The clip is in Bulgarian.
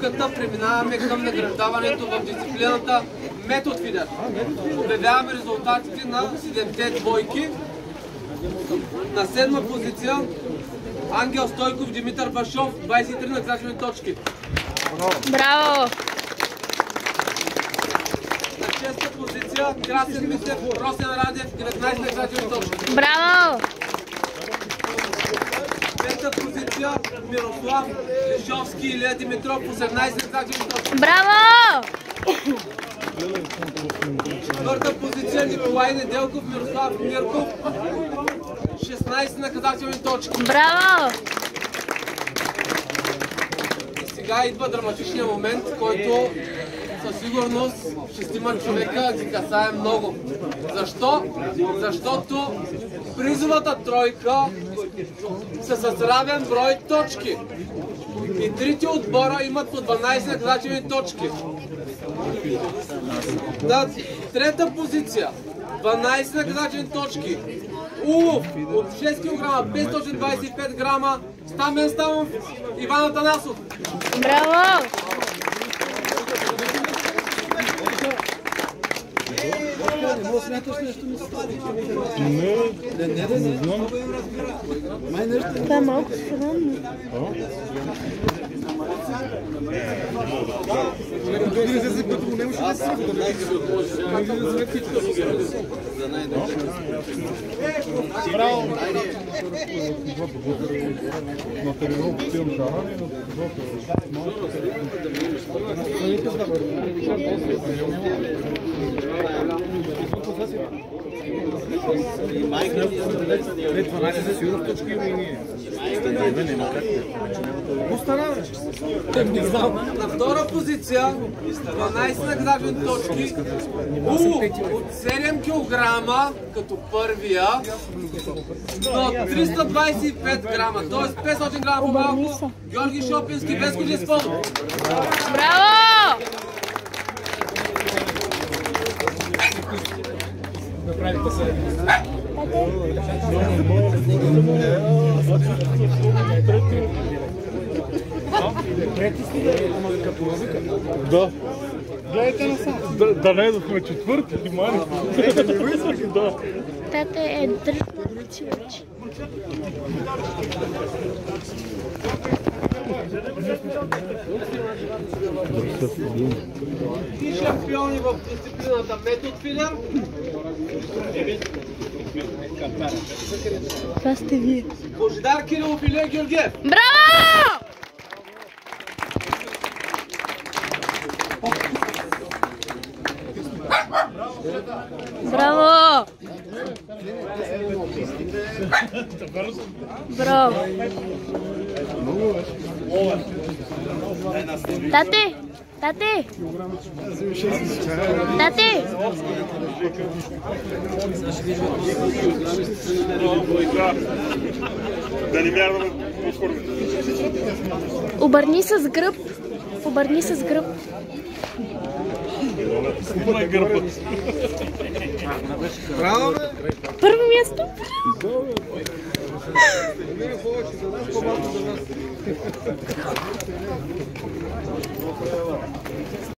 почивката преминаваме към награждаването в дисциплината метод фидер. Обявяваме резултатите на 7-те двойки. На седма позиция Ангел Стойков, Димитър Башов, 23 наказателни точки. Браво! На шеста позиция Красен Митев, Росен Радев, 19 наказателни точки. Браво! Пета позиция Мирослав Лешовски, Илия Димитров, 18 наказателни точки. Браво! Четвърта позиция Николай Неделков, Мирослав Мирков, 16 наказателни точки. Браво! И сега идва драматичният момент, който със сигурност шестима човека ги касае много. Защо? Защото призовата тройка с равен брой точки. И трите отбора имат по 12 наказателни точки. На трета позиция 12 наказателни точки. Улов от 6 кг, 525 грама. Стамен Стамов, Иван Атанасов. Браво! Това е малко странно. Тем шагами, но На втора позиция 12 наказателни точки. От 7 кг като първия, но 325 grama. To jest 500 gramów małku. Georgi Szopiński, Beskudzie z Brawo! bravo Да. Гледайте насам. Да, да не едохме четвърти, мани. Да. Тата е дръпна вече. И шампиони в дисциплината метод филер. Това сте вие. Божидар Кирилов и Лео Георгиев. Браво! Браво! Браво! Тати! Тати! Тати! Да не вярваме по. Обърни с гръб. Обърни с гръб. Мой горбуз. Правда? Первое место. Здорово.